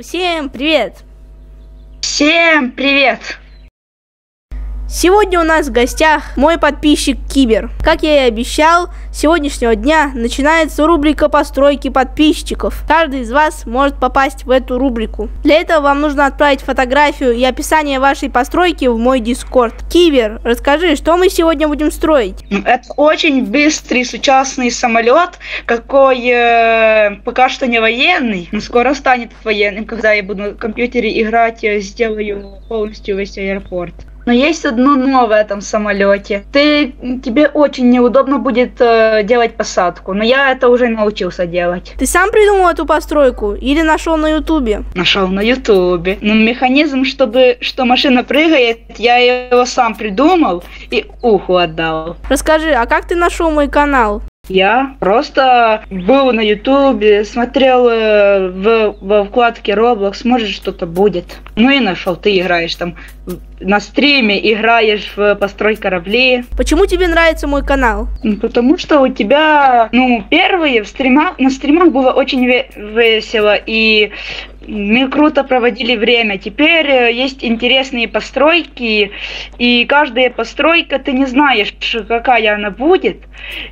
Всем привет! Всем привет! Сегодня у нас в гостях мой подписчик Кибер. Как я и обещал, с сегодняшнего дня начинается рубрика постройки подписчиков. Каждый из вас может попасть в эту рубрику. Для этого вам нужно отправить фотографию и описание вашей постройки в мой дискорд. Кибер, расскажи, что мы сегодня будем строить? Это очень быстрый сучасный самолет, какой э, пока что не военный, но скоро станет военным, когда я буду на компьютере играть, сделаю полностью весь аэропорт. Но есть одно но в этом самолете. Ты, тебе очень неудобно будет э, делать посадку, но я это уже научился делать. Ты сам придумал эту постройку или нашел на ютубе? Нашел на ютубе. Но механизм, чтобы что машина прыгает, я его сам придумал и уху отдал. Расскажи, а как ты нашел мой канал? Я просто был на ютубе, смотрел э, в, во вкладке Roblox, может что-то будет. Ну и нашел, ты играешь там на стриме, играешь в построй корабли. Почему тебе нравится мой канал? Ну, потому что у тебя, ну, первые в стримах, на стримах было очень весело, и мы круто проводили время. Теперь э, есть интересные постройки, и каждая постройка ты не знаешь, какая она будет.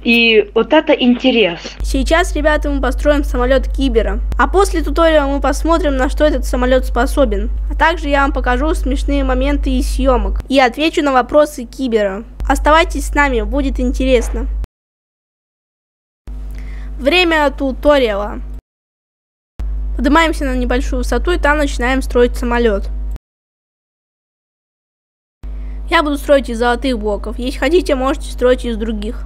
И вот это интерес. Сейчас, ребята, мы построим самолет Кибера. А после туториала мы посмотрим, на что этот самолет способен. А также я вам покажу смешные моменты из съемок. И отвечу на вопросы Кибера. Оставайтесь с нами, будет интересно. Время туториала. Поднимаемся на небольшую высоту и там начинаем строить самолет. Я буду строить из золотых блоков. Если хотите, можете строить из других.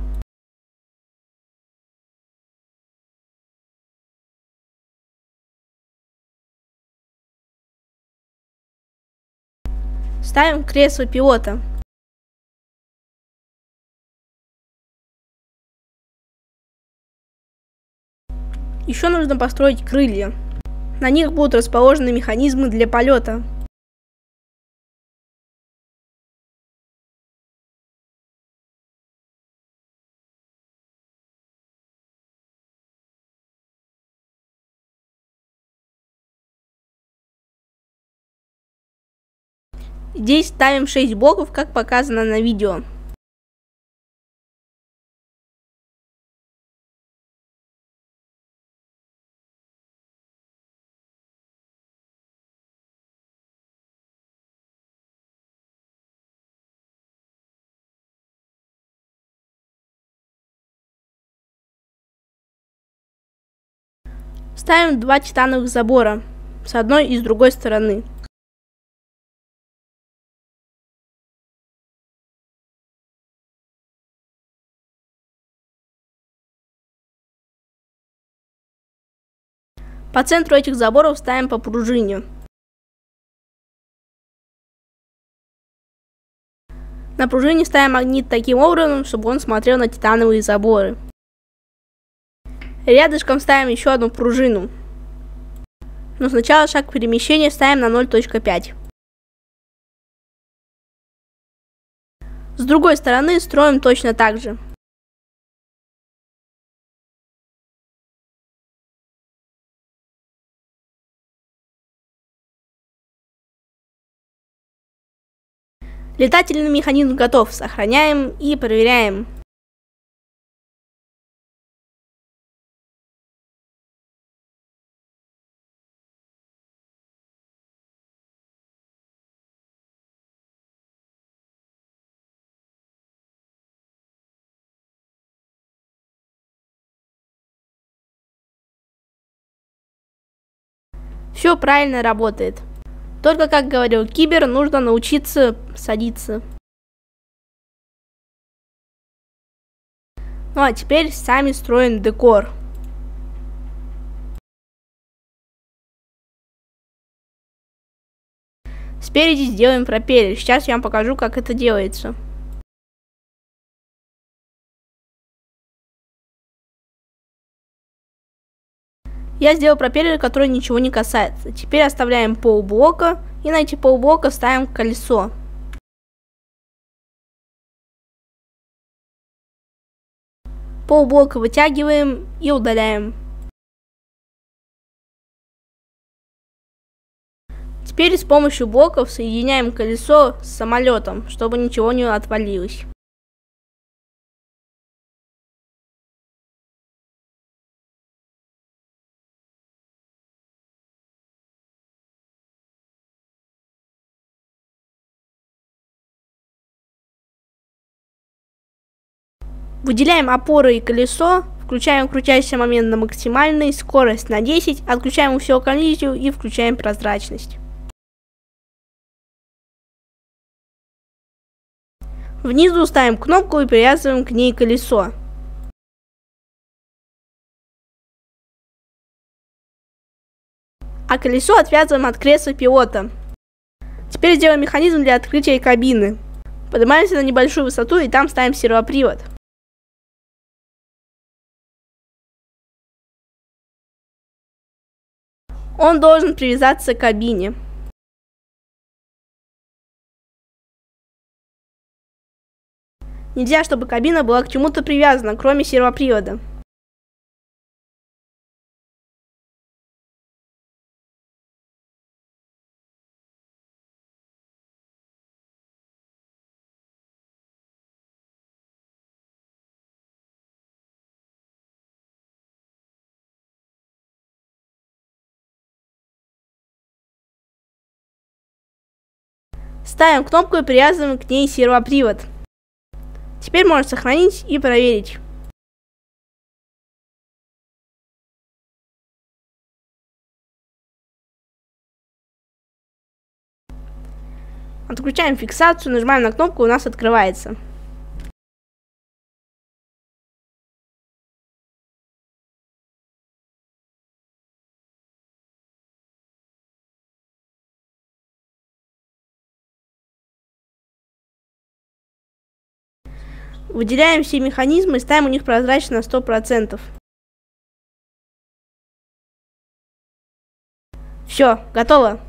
Ставим кресло пилота. Еще нужно построить крылья. На них будут расположены механизмы для полета. Здесь ставим 6 блоков, как показано на видео. Ставим два титановых забора с одной и с другой стороны. По центру этих заборов ставим по пружине. На пружине ставим магнит таким образом, чтобы он смотрел на титановые заборы. Рядышком ставим еще одну пружину. Но сначала шаг перемещения ставим на 0.5. С другой стороны строим точно так же. Летательный механизм готов. Сохраняем и проверяем. Все правильно работает. Только, как говорил Кибер, нужно научиться садиться. Ну а теперь сами строим декор. Спереди сделаем пропеллер. Сейчас я вам покажу, как это делается. Я сделал пропеллер, который ничего не касается. Теперь оставляем полблока и на эти полблока ставим колесо. Полблока вытягиваем и удаляем. Теперь с помощью блоков соединяем колесо с самолетом, чтобы ничего не отвалилось. Выделяем опоры и колесо, включаем крутящий момент на максимальный, скорость на 10, отключаем всю коллизию и включаем прозрачность. Внизу ставим кнопку и привязываем к ней колесо. А колесо отвязываем от кресла пилота. Теперь сделаем механизм для открытия кабины. Поднимаемся на небольшую высоту и там ставим сервопривод. Он должен привязаться к кабине. Нельзя, чтобы кабина была к чему-то привязана, кроме сервопривода. Ставим кнопку и привязываем к ней сервопривод. Теперь можно сохранить и проверить. Отключаем фиксацию, нажимаем на кнопку, у нас открывается. Выделяем все механизмы и ставим у них прозрачно на 100%. Все, готово.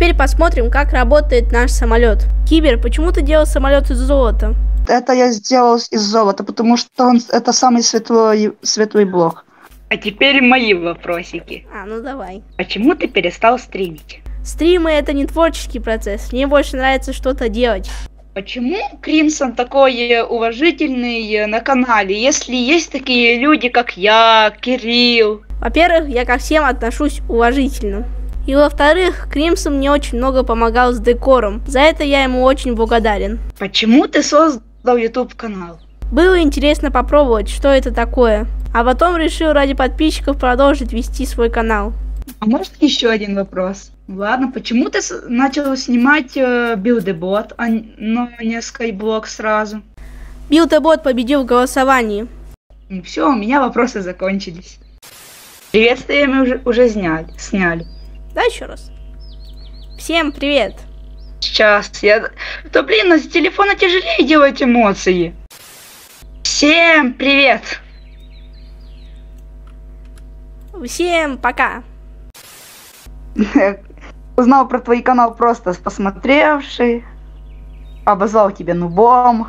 Теперь посмотрим, как работает наш самолет. Кибер, почему ты делал самолет из золота? Это я сделал из золота, потому что он это самый светлый, светлый блок. А теперь мои вопросики. А, ну давай. Почему ты перестал стримить? Стримы это не творческий процесс. Мне больше нравится что-то делать. Почему Кримсон такой уважительный на канале, если есть такие люди, как я, Кирилл? Во-первых, я ко всем отношусь уважительно. И во-вторых, Кримсон мне очень много помогал с декором. За это я ему очень благодарен. Почему ты создал YouTube канал? Было интересно попробовать, что это такое. А потом решил ради подписчиков продолжить вести свой канал. А может еще один вопрос? Ладно, почему ты начал снимать э, билдебот, а но не скайблок сразу? Билдебот победил в голосовании. Все, у меня вопросы закончились. Приветствие мы уже, уже сняли, сняли. Да, еще раз. Всем привет. Сейчас, я... Да блин, с телефона тяжелее делать эмоции. Всем привет. Всем пока. Узнал про твой канал просто посмотревший. Обозвал тебя нубом.